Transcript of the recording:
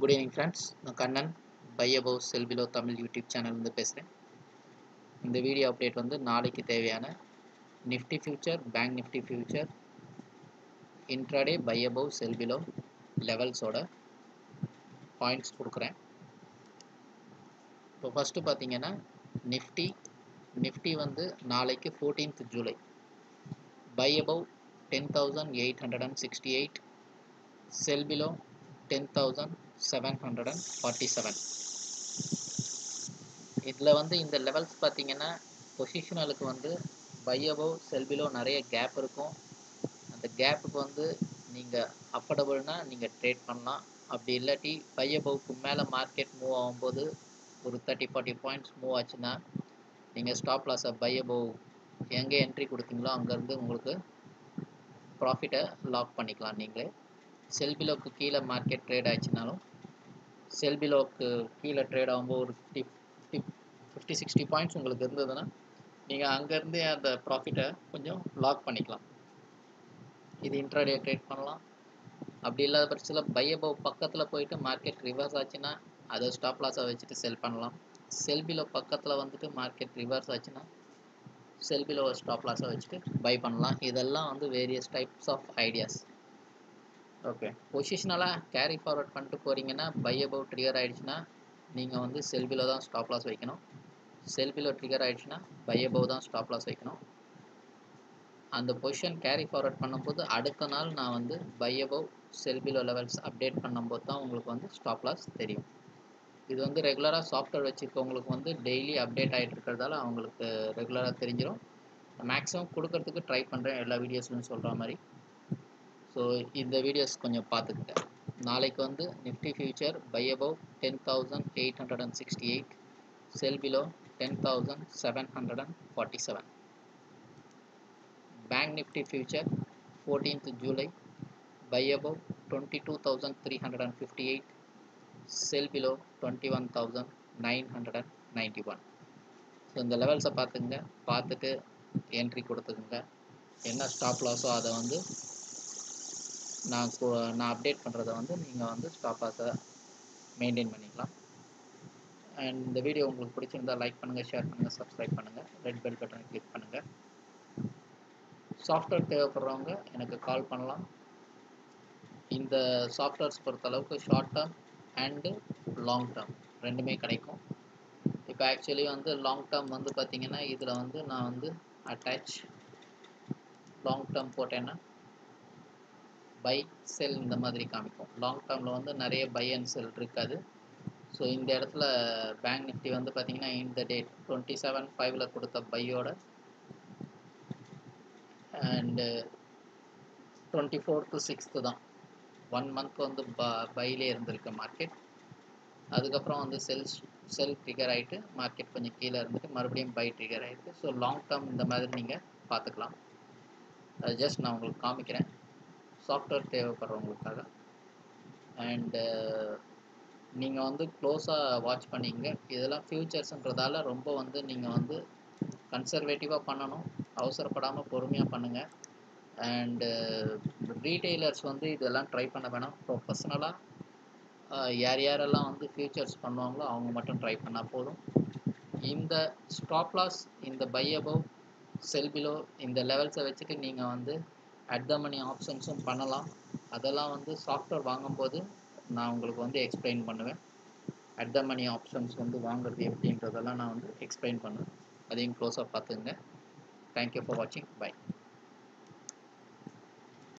Good evening friends நான் Kannan. Buy above sell below Tamil YouTube சேனல்லேருந்து பேசுகிறேன் இந்த video update வந்து நாளைக்கு தேவையான Nifty future Bank Nifty future intraday buy above sell below லெவல்ஸோட points கொடுக்குறேன். இப்போ ஃபஸ்ட்டு பார்த்தீங்கன்னா நிஃப்டி நிஃப்டி வந்து நாளைக்கு fourteenth July buy above ten thousand eight hundred and sixty eight sell below ten thousand seven hundred and forty seven இதில் வந்து இந்த levels பார்த்தீங்கன்னா பொசிஷனலுக்கு வந்து பை செல்பிலோ நிறைய கேப் இருக்கும். அந்த கேப்புக்கு வந்து நீங்கள் அஃபர்டபுள்னால் நீங்கள் ட்ரேட் பண்ணலாம். அப்படி இல்லாட்டி பை அபவுக்கு மேலே மார்க்கெட் மூவ் ஆகும்போது ஒரு தேர்ட்டி ஃபார்ட்டி பாயிண்ட்ஸ் மூவ் ஆச்சுன்னா நீங்கள் ஸ்டாப் லாஸை பை எங்கே என்ட்ரி கொடுத்தீங்களோ அங்கேருந்து உங்களுக்கு ப்ராஃபிட்டை லாக் பண்ணிக்கலாம் நீங்களே. செல்பிலோக்கு கீழே மார்க்கெட் ட்ரேட் ஆச்சுனாலும் செல்பிலோக்கு கீழே ட்ரேட் ஆகும்போது ஒரு fifty fifty fifty sixty points உங்களுக்கு இருந்ததுன்னா நீங்கள் அங்கேருந்தே அந்த ப்ராஃபிட்டை கொஞ்சம் லாக் பண்ணிக்கலாம். இது இன்ட்ராடே ட்ரேட் பண்ணலாம். அப்படி இல்லாத பட்சத்தில் பை அபவ் பக்கத்தில் போயிட்டு மார்க்கெட் ரிவர்ஸ் ஆச்சுன்னா அதை ஸ்டாப் லாஸாக வச்சுட்டு செல் பண்ணலாம். செல்பிலோ பக்கத்தில் வந்துட்டு மார்க்கெட் ரிவர்ஸ் ஆச்சுன்னா செல்பிலோ ஸ்டாப் லாஸாக வச்சுட்டு பை பண்ணலாம். இதெல்லாம் வந்து various types of ideas okay பொசிஷனலாக carry forward பண்ணிட்டு போகிறீங்கன்னா பை அபவுட் ட்ரிகர் ஆகிடுச்சுன்னா நீங்கள் வந்து செல்பியில் தான் ஸ்டாப் லாஸ் வைக்கணும். செல்பியில் ட்ரிகர் ஆகிடுச்சுன்னா பை அபவ் தான் ஸ்டாப் லாஸ் வைக்கணும். அந்த பொசிஷன் கேரி ஃபார்வர்ட் பண்ணும்போது அடுத்த நாள் நான் வந்து buy above sell below levels update பண்ணும்போது தான் உங்களுக்கு வந்து ஸ்டாப் லாஸ் தெரியும். இது வந்து ரெகுலராக சாஃப்ட்வேர் வச்சுருக்கவங்களுக்கு வந்து டெய்லி அப்டேட் ஆகிட்டு இருக்கிறதால அவங்களுக்கு ரெகுலராக தெரிஞ்சிடும் மேக்ஸிமம் கொடுக்கறதுக்கு ட்ரை பண்ணுறேன் எல்லா வீடியோஸ்லையும் சொல்கிற மாதிரி. ஸோ இந்த வீடியோஸ் கொஞ்சம் பார்த்துக்கிட்ட நாளைக்கு வந்து Nifty future buy above ten thousand eight hundred and sixty eight sell below ten thousand seven hundred and forty seven Bank Nifty future fourteenth July buy above twenty two thousand three hundred and fifty eight sell below twenty one thousand nine hundred and ninety one so இந்த லெவல்ஸை பார்த்துங்க பார்த்துட்டு entry கொடுத்துக்குங்க. என்ன stop லாஸோ அதை வந்து நான் நான் அப்டேட் பண்ணுறத வந்து நீங்கள் வந்து ஸ்டாப் மெயின்டைன் பண்ணிக்கலாம். அண்ட் இந்த வீடியோ உங்களுக்கு பிடிச்சிருந்தால் லைக் பண்ணுங்கள் ஷேர் பண்ணுங்கள் சப்ஸ்கிரைப் பண்ணுங்கள் ரெட் பெல் பட்டனை கிளிக் பண்ணுங்கள் சாஃப்ட்வேர் தேவைப்படுறவங்க எனக்கு கால் பண்ணலாம். இந்த சாஃப்ட்வேர்ஸ் பொறுத்தளவுக்கு short term and long term ரெண்டுமே கிடைக்கும். இப்போ ஆக்சுவலி வந்து லாங் டேர்ம் வந்து பார்த்திங்கன்னா இதில் வந்து நான் வந்து அட்டாச் லாங் டேர்ம் போட்டேன்னா பை செல் இந்த மாதிரி காமிக்கும். லாங் டேர்மில் வந்து நிறைய பை அண்ட் செல் இருக்காது. ஸோ இந்த இடத்துல பேங்க் நிஃப்டி வந்து பார்த்திங்கன்னா இந்த டேட் டுவெண்ட்டி செவன் ஃபைவ்ல கொடுத்த பையோட and twenty four to sixth தான். ஒன் மந்த் வந்து ப பைலே இருந்திருக்கு மார்க்கெட் அதுக்கப்புறம் வந்து செல் செல் ட்ரிகர் ஆகிட்டு மார்க்கெட் கொஞ்சம் கீழே இருந்துட்டு மறுபடியும் பை ட்ரிகர் ஆகிருக்கு ஸோ லாங் டேர்ம் இந்த மாதிரி நீங்கள் பார்த்துக்கலாம் அது ஜஸ்ட் நான் உங்களுக்கு காமிக்கிறேன். சாஃப்ட்வேர் தேவைப்படுறவங்களுக்காக. அண்டு uh, நீங்கள் வந்து க்ளோஸாக வாட்ச் பண்ணிங்க. இதெல்லாம் ஃப்யூச்சர்ஸுன்றதால ரொம்ப வந்து நீங்கள் வந்து கன்சர்வேட்டிவாக பண்ணணும். அவசரப்படாமல் பொறுமையாக பண்ணுங்கள் அண்டு ரீட்டெய்லர்ஸ் uh, வந்து இதெல்லாம் ட்ரை பண்ண வேணாம். ப்ரொஃபஷ்னலாக யார் யாரெல்லாம் வந்து ஃப்யூச்சர்ஸ் பண்ணுவாங்களோ அவங்க மட்டும் ட்ரை பண்ணால் போதும். இந்த ஸ்டாப் லாஸ் இந்த பை அபவ் செல் பிலோ இந்த லெவல்ஸை வச்சுட்டு நீங்கள் வந்து அட் த மணி ஆப்ஷன்ஸும் பண்ணலாம். அதெல்லாம் வந்து சாஃப்ட்வேர் வாங்கும்போது நான் உங்களுக்கு வந்து எக்ஸ்பிளைன் பண்ணுவேன். அட் த மணி ஆப்ஷன்ஸ் வந்து வாங்குறது எப்படின்றதெல்லாம் நான் வந்து எக்ஸ்பிளைன் பண்ணுவேன். அதையும் க்ளோஸாக பார்த்துங்க. தேங்க்யூ ஃபார் வாட்சிங் பை